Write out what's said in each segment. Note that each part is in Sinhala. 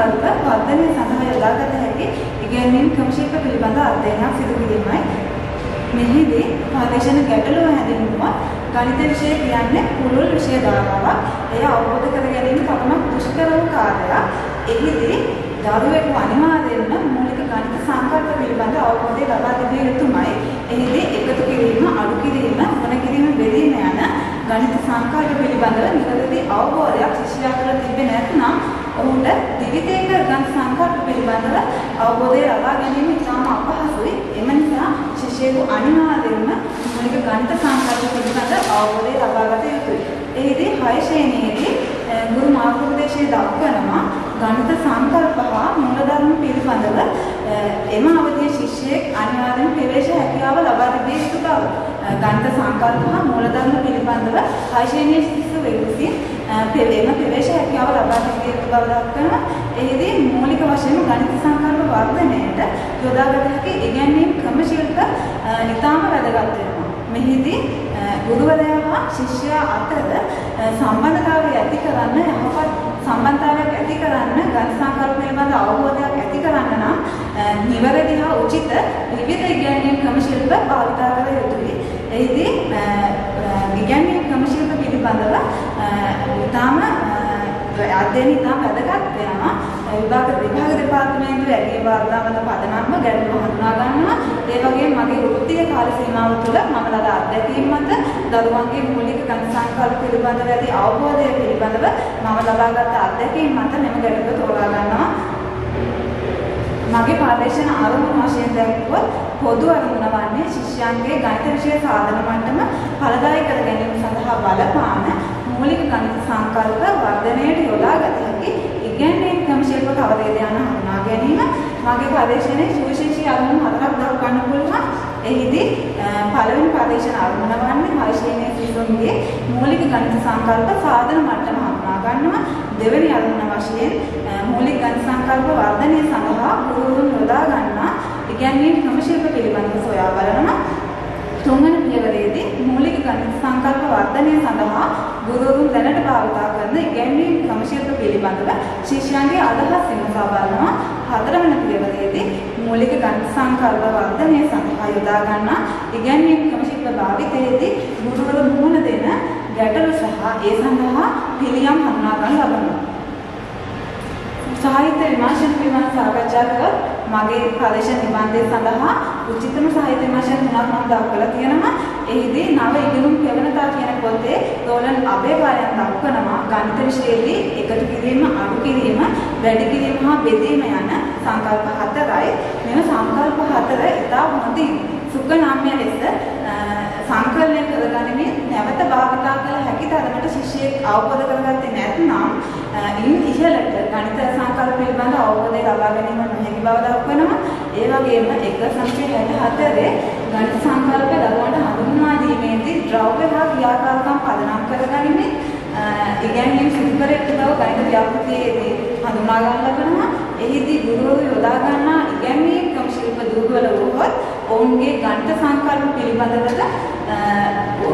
ගණිත සංකල්ප වර්ධනය සඳහා යොදාගත හැකි ඉගැන්වීම් ක්‍රමශීල පිළිබඳ අධ්‍යයනයක් සිදු කිරීමයි. මෙහිදී ප්‍රදේශන ගැටලුව හැඳින්වුවා ගණිත විෂය කියන්නේ පුළුල් විෂය ධාරාවක්. එය අවබෝධ කර ගැනීම පමණක් දුෂ්කර වූ කාර්යයක්. එහිදී දරුවෙකු අනිවාර්යයෙන්ම මූලික ගණිත සංකල්ප පිළිබඳ අවබෝධය ලබා තිබිය යුතුමයි. එහිදී එකතු කිරීම, අඩු කිරීම, ගුණ කිරීම, බෙදීම යන ගණිත සංකල්ප පිළිබඳව නිවැරදි අවබෝධයක් ශිෂ්‍යයා තුළ තිබෙන්නේ නැත්නම් ඔහුට ද්විතීක ගණිත සංකල්ප පිළිබඳව අවබෝධය ලබා ගැනීම ඉතාම අපහසුයි. එම නිසා ශිෂ්‍යයෙකු අනිවාර්යයෙන්ම මූලික ගණිත සංකල්ප පිළිබඳ අවබෝධය ලබා ගත යුතුයි. එහිදී හය ශ්‍රේණියේදී ගුරු මාර්ගෝපදේශයේ දක්වනවා ගණිත සංකල්ප හා මූලධර්ම පිළිබඳව එම අවධියේ ශිෂ්‍යයෙක් අනිවාර්යෙන් ප්‍රවේශ හැකියාව ලබා තිබිය යුතු බව. ගණිත සංකල්ප හා මූලධර්ම පිළිබඳව හය ශ්‍රේණියේ සිසු විසින් එම ප්‍රවේශ හැකියාව ලබා තිබිය යුතු බව දක්වනවා. එහිදී මූලික වශයෙන් ගණිත සංකල්ප වර්ධනයට යොදාගත හැකි ඉගැන්වීම් ක්‍රම ශිල්ප ඉතාම වැදගත් වෙනවා. මෙහිදී ගුරුවරයා හා ශිෂ්‍යයා අතර සම්බන්ධතාවය ඇති කරන්න යහපත් සම්බන්ධතාවයක් ඇති කරන්න ගණිත සංකල්ප පිළිබඳ අවබෝධයක් ඇති කරන්න නම් නිවැරදි හා උචිත විවිධ ඉගැන්වීම් ක්‍රම ශිල්ප භාවිතා කළ යුතුයි. එහිදී ඉගැන්වීම් ක්‍රම ශිල්ප පිළිබඳව ඉතාම අධ්‍යයන ඉතාම වැදගත් වෙනවා. විභාග විභාග දෙපාර්තමේන්තුවේ ඇගේ වාර්තාවල පදනම්ම ගැටලුව හඳුනා ගන්නවා. ඒ වගේම මගේ වෘත්තීය කාල සීමාව තුළ මම ලද අත්දැකීම් මත දරුවන්ගේ මූලික ගණිත සංකල්ප පිළිබඳව ඇති අවබෝධය පිළිබඳව මම ලබාගත් අත්දැකීම් මත මෙම ගැටලුව තෝරා ගන්නවා. මගේ පාර්ශ්වන අරමුණු වශයෙන් දැක්වුවොත් පොදු අරමුණ වන්නේ ශිෂ්‍යයන්ගේ ගණිත විෂය සාධන මට්ටම ඵලදායී කර ගැනීම සඳහා බලපාන මූලික ගණිත සංකල්ප වර්ධනයට යොදාගත හැකි ඉගැන්වීම් ක්‍රම ශිල්ප කවරේද යන හඳුනා ගැනීම මගේ පරීක්ෂණයේ සුවිශේෂී අරමුණු හතරක් දක්වන්න පුළුවන්. එහිදී පළවෙනි පරීක්ෂණ අරමුණ වන්නේ හයිශ්‍රේණිය සිසුන්ගේ මූලික ගණිත සංකල්ප සාධන මට්ටම හඳුනා ගන්නවා. දෙවෙනි අරමුණ වශයෙන් මූලික ගණිත සංකල්ප වර්ධනය සඳහා ගුරුවරුන් යොදා ගන්නා ඉගැන්වීම් ක්‍රම ශිල්ප පිළිබඳව සොයා බලනවා. තුන්වන පියවරේදී මූලික ගණිත සංකල්ප වර්ධනය සඳහා ගුරුවරුන් දැනට භාවිතා කරන ඉගැන්වීම් ක්‍රම ශිල්ප පිළිබඳව ශිෂ්‍යයන්ගේ අදහස් විමසා බලනවා. හතරවන පියවරේදී මූලික ගණිත සංකල්ප වර්ධනය සඳහා යොදා ගන්නා ඉගැන්වීම් ක්‍රම ශිල්ප භාවිතයේදී ගුරුවරු මුහුණ දෙන ගැටලු සහ ඒ සඳහා පිළියම් හඳුනා ගන්න ලබනවා. සාහිත්‍ය විමර්ශන පිළිබඳ සාකච්ඡා කළා මගේ ප්‍රදේශ නිබන්ධය සඳහා උචිතම සාහිත්‍ය විමර්ශන තුනක් මම දක්වලා තියෙනවා. එහිදී නව ඉගෙනුම් පෙවනතා කියන පොතේ රෝලන් අබේපායන් දක්වනවා ගණිත විෂයේදී එකතු කිරීම, අඩු කිරීම, වැඩි කිරීම හා බෙදීම යන සංකල්ප හතරයි. මෙම සංකල්ප හතර ඉතා හොඳින් සුකනාම්‍ය ලෙස සංකලනය කරගනිමින් නැවත භාවිතා කළ හැකි තරමට ශිෂ්‍යයෙක් අවබෝධ කරගත්තේ නැත්නම් ඉන් ඉහළට ගණිත සංකල්ප පිළිබඳ අවබෝධය ලබා ගැනීම නොහැකි බව දක්වනවා. ඒ වගේම 1964 ගණිත සංකල්ප දරුවන්ට හඳුන්වා දීමේදී ද්‍රව්‍ය හා ක්‍රියාකාරකම් පදනම් කරගනිමින් ඉගැන්වීම් සිදු කර යුතු බව ගණිත ව්‍යාපෘතියේදී හඳුනා ගන්න ලබනවා. එහිදී ගුරුවරු යොදා ගන්නා ඉගැන්වීම් ක්‍රම ශිල්ප දුර්වල වුවහොත් ඔවුන්ගේ ගණිත සංකල්ප පිළිබඳවද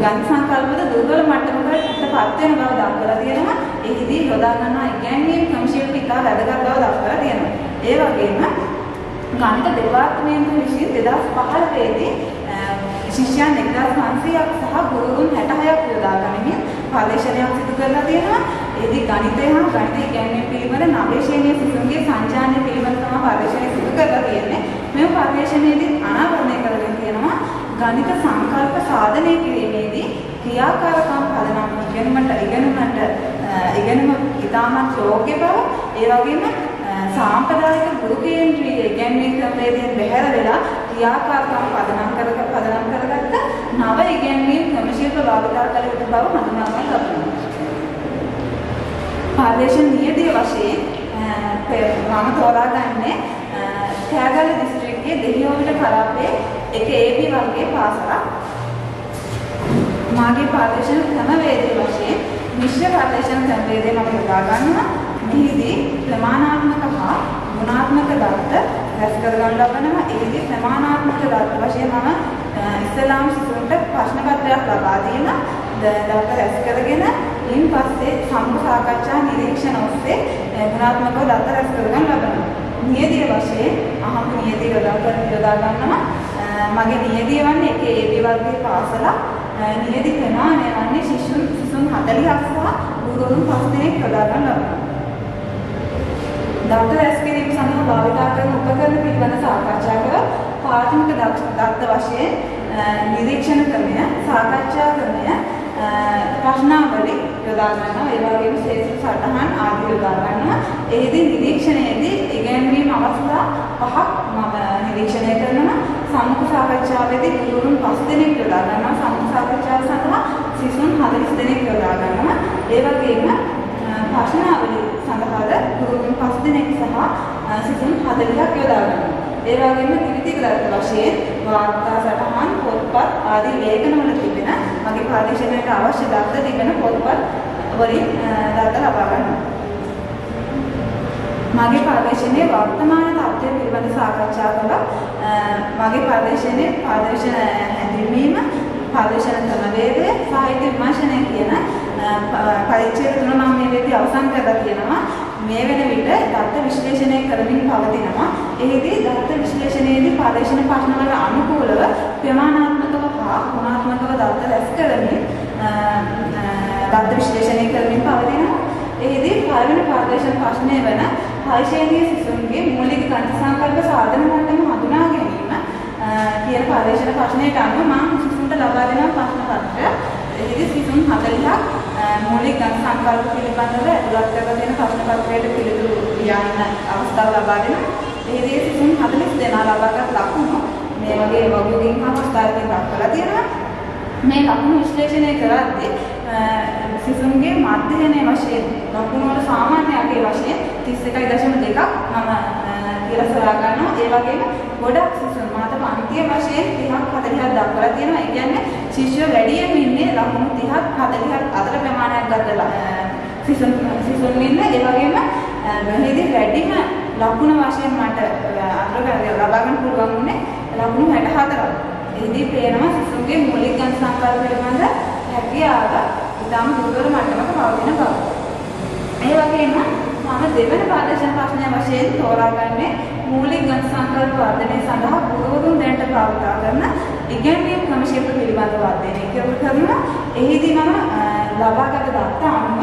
ගණිත සංකල්පද දුර්වල මට්ටමකට පත් වෙන බව දක්වලා තියෙනවා. එහිදී යොදා ගන්නා ඉගැන්වීම් ක්‍රම ශිල්ප ඉතා වැදගත් බව දක්වලා තියෙනවා. ඒ වගේම ගණිත දෙපාර්තමේන්තුව විසින් 2015 දී ශිෂ්‍යයන් 1500ක් සහ ගුරුතුන් 66ක් යොදා ගනිමින් පර්යේෂණයක් සිදු කරලා තියෙනවා. ඒදී ගණිතය හා ගණිත ඉගැන්වීම පිළිබඳ නවයේ ශ්‍රේණියේ සිසුන්ගේ සංජානනය පිළිබඳ තමයි පර්යේෂණය සිදු කරලා තියෙන්නේ. මේ පර්යේෂණයේදී අනාවරණය කරගෙන තියෙනවා ගණිත සංකල්ප සාධනය කිරීමේදී ක්‍රියාකාරකම් පදනම් ඉගෙනුමට ඉගෙනුමට ඉගෙනුම ඉතාමත් යෝග්‍ය බව ඒ වගේම සාම්ප්‍රදායික ගුරු කේන්ද්‍රීය ඉගැන්වීම් ක්‍රමවේදයෙන් බැහැර වෙලා ක්‍රියාකාරකම් පදනම් කරග පදනම් කරගත්ත නව ඉගැන්වීම් ක්‍රමශිල්ප භාවිතා කළ යුතු බව හඳුනා ගන්න ලබනවා. ප්‍රදේශීය වශයෙන් මම තෝරාගන්නේ කෑගල්ල දිස්ත්‍රික්කයේ දෙහියෝවිල කලාපයේ එක AB වර්ගයේ පාසලක්. මාගේ ප්‍රදේශන ක්‍රමවේදයේ වශයෙන් මිශ්‍ර ප්‍රදේශන ක්‍රමවේදය මම යොදා ගන්නවා. මෙහිදී ප්‍රමාණාත්මක හා ගුණාත්මක දත්ත රැස් කරගන්න ලබනවා. ඒකේ ප්‍රමාණාත්මක දත්ත වශයෙන් මම ඉස්ලාම් සිසුන්ට ප්‍රශ්න පත්‍රයක් ලබා දෙනවා. දත්ත රැස් කරගෙන ඉන් පස්සේ සම්මුඛ සාකච්ඡා නිරීක්ෂණ ඔස්සේ ගුණාත්මකව දත්ත රැස් කරගන්න ලබනවා. නියදිය වශයෙන් අහම නියදිය යොදා යොදා ගන්නවා. මගේ නියදිය වන්නේ එකේ ඒ වර්ගයේ පාසල නියදි ප්‍රමාණය වන්නේ ශිෂ්‍යුන් සිසුන් 40ක් සහ ගුරුවරුන් 5 දෙනෙක් යොදා ගන්න ලබනවා. දත්ත රැස් කිරීම සඳහා භාවිතා කරන උපකරණ පිළිබඳ සාකච්ඡා කර ප්‍රාථමික දත්ත වශයෙන් නිරීක්ෂණ ක්‍රමය, සාකච්ඡා ක්‍රමය, ප්‍රශ්නාවලි යොදා ගන්නවා. ඒ වගේම ශේෂ්ඨ සටහන් ආදී යොදා ගන්නවා. එහිදී නිරීක්ෂණයේදී ඉගැන්වීම් අවස්ථා පහක් මම නිරීක්ෂණය කරනවා. සම්මුඛ සාකච්ඡාවේදී ගුරුවරුන් 5 දෙනෙක් යොදා ගන්නවා. සම්මුඛ සාකච්ඡාව සඳහා සිසුන් 40 දෙනෙක් යොදා ගන්නවා. ඒ වගේම ප්‍රශ්නාවලි සඳහාද ගුරුවරුන් 5 දෙනෙක් සහ සිසුන් 40ක් යොදා ගන්නවා. ඒ වගේම ත්‍රිවිධ ග්‍රන්ථ වශයෙන් වාර්තා සටහන් පොත්පත් ආදී ලේඛනවල තිබෙන මගේ පරිශීලනයට අවශ්‍ය දත්ත තිබෙන පොත්පත් වලින් දත්ත ලබා ගන්නවා. මගේ පරිශීලනයේ වර්තමාන තත්ත්වය පිළිබඳ සාකච්ඡා කළා. මගේ පරිශීලනයේ පරිශන හැඳින්වීම, පරිශන ක්‍රමවේදය, සාහිත්‍ය විමර්ශනය කියන පරිච්ඡේද තුන මම මේ වෙලදී අවසන් කරලා තියෙනවා. මේ වෙන විට දත්ත විශ්ලේෂණය කරමින් පවතිනවා. එහිදී දත්ත විශ්ලේෂණයේදී පරීක්ෂණ ප්‍රශ්නවල අනුකූලව ප්‍රමාණාත්මකව හා ගුණාත්මකව දත්ත රැස් කරමින් දත්ත විශ්ලේෂණය කරමින් පවතිනවා. එහිදී පළවෙනි පරීක්ෂණ ප්‍රශ්නය වන පරිශීලනීය සිසුන්ගේ මූලික ගණිත සංකල්ප සාධන මට්ටම හඳුනා ගැනීම කියන පරීක්ෂණ ප්‍රශ්නයට අනුව මම සිසුන්ට ලබා දෙන ප්‍රශ්න පත්‍රය එහිදී සිසුන් 40ක් මූලික ගණිත සංකල්ප පිළිබඳව ඇතුළත් කරලා තියෙන ප්‍රශ්න පත්‍රයට පිළිතුරු ලියන්න අවස්ථාව ලබා දෙනවා. එහිදී සිසුන් 40 දෙනා ලබාගත් ලකුණු මේ වගේ වගුවකින් අවස්ථාවකින් දක්වලා තියෙනවා. මේ ලකුණු විශ්ලේෂණය කරද්දී සිසුන්ගේ මධ්‍යයනයේ වශයෙන් ලකුණු වල සාමාන්‍ය අගේ වශයෙන් 31.2ක් මම කියලා සොයා ගන්නවා. ඒ වගේම ගොඩක් සිසුන් මාත පන්තිය වශයෙන් 30ක් 40ක් දක්වලා තියෙනවා. ඒ කියන්නේ ශිෂ්‍ය වැඩියෙන් ඉන්නේ ලකුණු 30ක් 40ක් අතර ප්‍රමාණයක් ගත්තලා සිසුන් සිසුන් ඉන්නේ. ඒ වගේම මෙහිදී වැඩිම ලකුණු වශයෙන් මට අතර ලබා ගන්න පුළුවන් උනේ ලකුණු 64ක්. එහිදී පේනවා සිසුන්ගේ මූලික ගණන් සංකල්ප පිළිබඳ හැකියාව ඉතාම දුර්වල මට්ටමක පවතින බව. ඒ වගේම මම දෙවන පාදේශන ප්‍රශ්නය වශයෙන් තෝරාගන්නේ මූලික ගණන් සංකල්ප වර්ධනය සඳහා ගුරුවරුන් දැනට භාවිතා කරන ඉගැන්වීම් ක්‍රම ශිල්ප පිළිබඳව අධ්‍යයනය කරනවා. එහිදී මම ලබාගත දත්ත අනුව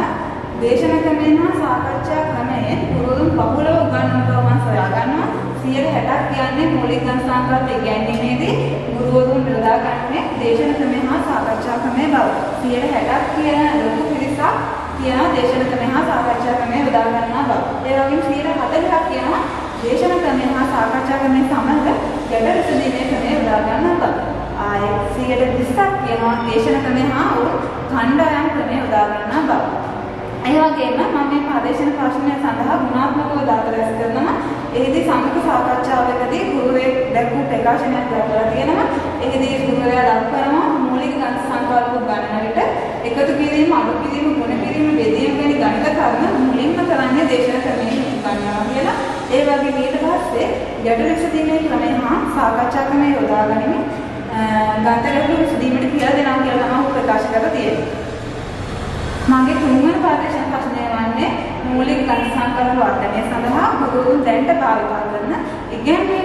දේශන ක්‍රමයෙන් හා සාකච්ඡා ක්‍රමයෙන් ගුරුවරුන් බහුලව උගන්වන බව මම සොයා ගන්නවා. 60ක් කියන්නේ මූලික ගණන් සංකල්ප ඉගැන්වීමේදී ගුරුවරුන් යොදාගන්නේ දේශන ක්‍රමය හා සාකච්ඡා ක්‍රමය බව. 60ක් කියන ලොකු පිරිසක් කියන දේශන ක්‍රමය හා සාකච්ඡා ක්‍රමය යොදා ගන්නා බව. ඒ වගේම 40ක් කියනවා දේශන ක්‍රමය හා සාකච්ඡා ක්‍රමය සමග ගැටළු විසඳීමේ ක්‍රමය යොදා ගන්නා බව. ආයේ 120ක් කියනවා දේශන ක්‍රමය හා කණ්ඩායම් ක්‍රමය යොදා ගන්නා බව. ඒ වගේම මම මේ පරීක්ෂණ ප්‍රශ්නය සඳහා ගුණාත්මකව දාත රැස් කරනවා. එහිදී සමග සාකච්ඡාවකදී ගුරුවරයෙක් දැක්වූ ප්‍රකාශනයක් දක්වලා තියෙනවා. එහිදී ගුරුවරයා දක්වනවා මූලික ගණිත සංකල්ප ගණන විට එකතු කිරීම, අඩු කිරීම, ගුණ කිරීම, බෙදීම වැනි ගණිත කර්ම මුලින්ම කරන්නේ දේශන ක්‍රමයෙන් උගන්වනවා කියලා. ඒ වගේම ඊට පස්සේ ගැටළු විසඳීමේ ක්‍රමය හා සාකච්ඡා ක්‍රමය යොදා ගැනීම ගණිත ගැටළු විසඳීමට කියලා දෙනවා කියලා තමයි ප්‍රකාශ කරලා තියෙන්නේ. මගේ තුන්වන පරීක්ෂණ ප්‍රශ්නය වන්නේ මූලික ගණිත සංකල්ප වර්ධනය සඳහා ගුරුවරුන් දැනට භාවිත කරන ඉගැන්වීම් ක්‍රම ශිල්ප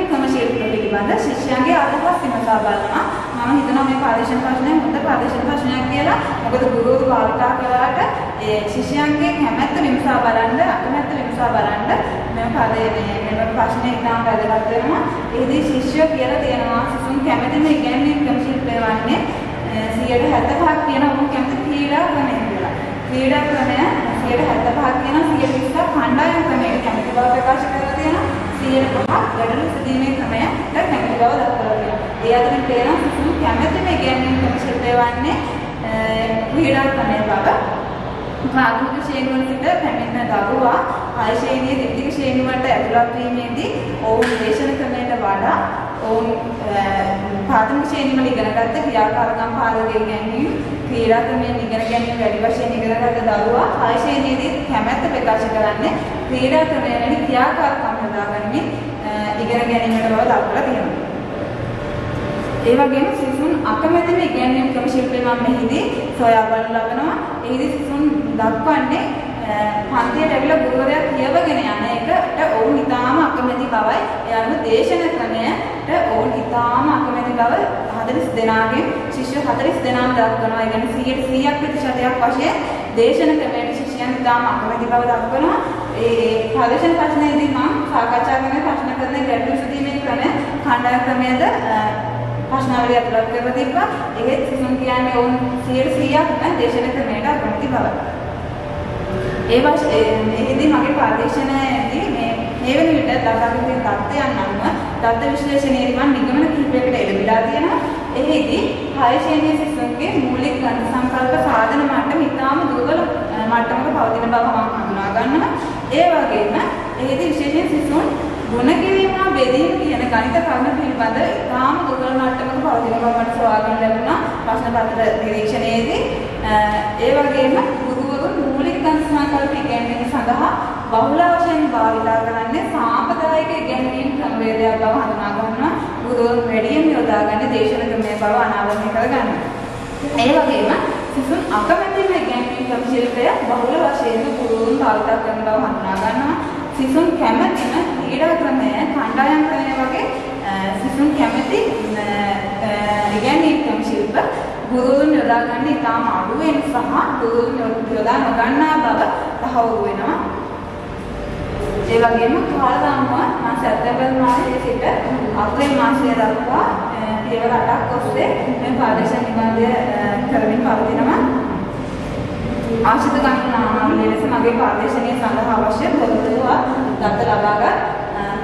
පිළිබඳ ශිෂ්‍යයන්ගේ අදහස් විමසා බලනවා. මම හිතනවා මේ පරීක්ෂණ ප්‍රශ්නය හොඳ පරීක්ෂණ ප්‍රශ්නයක් කියලා. මොකද ගුරුවරු භාවිත කළාට ඒ ශිෂ්‍යයන්ගේ කැමැත්ත විමසා බලන්න, අකමැත්ත විමසා බලන්න මේ පදේ මේ මේ ප්‍රශ්නේ ඉතාම වැදගත් වෙනවා. එහිදී ශිෂ්‍යයෝ කියලා තියෙනවා සිසුන් කැමැතිම ඉගැන්වීම් ක්‍රම ශිල්පය වන්නේ 175ක් කියන උන් කැමති ක්‍රීඩා ක්‍රමය කියලා. ක්‍රීඩා ක්‍රමය 175ක් කියන 120ක් කණ්ඩායම් ක්‍රමයට කැමති බව ප්‍රකාශ කරලා තියෙනවා. 105ක් ගැටළු විසඳීමේ ක්‍රමයට කැමති බව දක්වලා තියෙනවා. ඒ අතරින් තේරෙන සිසුන් කැමැතිම ඉගැන්වීම් ක්‍රම ශිල්පය වන්නේ ක්‍රීඩා ක්‍රමය බව. ප්‍රාථමික ශ්‍රේණි වල සිට පැමිණෙන දරුවා හය ශ්‍රේණියේ ද්විතීක ශ්‍රේණි වලට ඇතුළත් වීමේදී ඔවුන් දේශන ක්‍රමයට වඩා ඔවුන් ප්‍රාථමික ශ්‍රේණි වල ඉගෙනගත්ත ක්‍රියාකාරකම් පාදක ගැනීම ක්‍රීඩා ක්‍රමයෙන් ඉගෙන ගැනීම වැඩි වශයෙන් ඉගෙනගත්ත දරුවා හය ශ්‍රේණියේදී කැමැත්ත ප්‍රකාශ කරන්නේ ක්‍රීඩා ක්‍රමය වැනි ක්‍රියාකාරකම් හදාගනිමින් ඉගෙන ගැනීමට බව දක්වලා තියෙනවා. ඒ වගේම සිසුන් අකමැතිම ඉගැන්වීම් ක්‍රම ශිල්පය මම මෙහිදී සොයා බලනු ලබනවා. එහිදී සිසුන් දක්වන්නේ පන්තියට ඇවිල්ලා ගුරුවරයා කියවගෙන යන එකට ඔවුන් ඉතාම අකමැති බවයි. එයාම දේශන ක්‍රමයට ඔවුන් ඉතාම අකමැති බව 40 දෙනාගෙන් ශිෂ්‍ය 40 දෙනාම දක්වනවා. ඒ කියන්නේ 100ක් ප්‍රතිශතයක් වශයෙන් දේශන ක්‍රමයට ශිෂ්‍යයන් ඉතාම අකමැති බව දක්වනවා. ඒ ප්‍රදේශන ප්‍රශ්නයේදී මම සාකච්ඡා කරන ප්‍රශ්න කරන ගැටළු සුදීමේ ක්‍රමය කණ්ඩායම් ක්‍රමයේද ප්‍රශ්නාවලිය අතුලත් කරලා තිබ්බා. ඒකෙත් සිසුන් කියන්නේ ඔවුන් 100%ක්ම දේශන ක්‍රමයට අකමැති බව. ඒ වශයෙන් එහිදී මගේ පරීක්ෂණයේදී මේ මේ වෙන විට දතාගත තත්ත්වයන් අනුව දත්ත විශ්ලේෂණයේදී මම නිගමන කිහිපයකට එළඹිලා තියෙනවා. එහිදී හය ශ්‍රේණියේ සිසුන්ගේ මූලික ගණන සංකල්ප සාධන මට්ටම ඉතාම දුර්වල මට්ටමක පවතින බව මම හඳුනා ගන්නවා. ඒ වගේම එහිදී විශේෂයෙන් සිසුන් ගුණ කිරීම හා බෙදීම කියන ගණිත කර්ම පිළිබඳ ඉතාම දුර්වල මට්ටමක පවතින බව මට සොයා ගන්න ලැබුණා ප්‍රශ්න පත්‍ර නිරීක්ෂණයේදී. ඒ වගේම ගුරුවරුන් මූලික ගණිත සංකල්ප ඉගෙනීම සඳහා බහුල වශයෙන් භාවිතා කරන්නේ සාම්ප්‍රදායික ඉගෙනීම් ක්‍රමවේදයක් බව හඳුනා ගන්නවා. ගුරුවරුන් වැඩියෙන් යොදාගන්නේ දේශන ක්‍රමයේ බව අනාවරණය කරගන්නවා. ඒ වගේම සිසුන් අකමැතිම ඉගෙනීම් ක්‍රම ශිල්පය බහුල වශයෙන් ගුරුවරුන් භාවිතා කරන බව හඳුනා ගන්නවා. සිසුන් කැමැතිම ක්‍රීඩා ක්‍රමය කණ්ඩායම් ක්‍රමය වගේ සිසුන් කැමැති ඉගෙනීම් ක්‍රම ශිල්ප ගුරුවරුන් යොදා ගන්න ඉතාම අඩු වෙන සහ ගුරුවරුන් යොදා නොගන්නා බව තහවුරු වෙනවා. ඒ වගේම කාලදාමව මම සැප්තැම්බර් මාසයේ සිට අප්‍රේල් මාසය දක්වා පියවර 8ක් ඔස්සේ මේ පාදේශන නිබන්ධය කරමින් පවතිනවා. ආශිත ගණනාවලිය ලෙස මගේ පාදේශනය සඳහා අවශ්‍ය තොරතුරු දත්ත ලබාගත්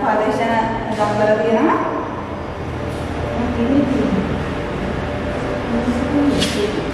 පාදේශන දක්වලා තියෙනවා. Thank you.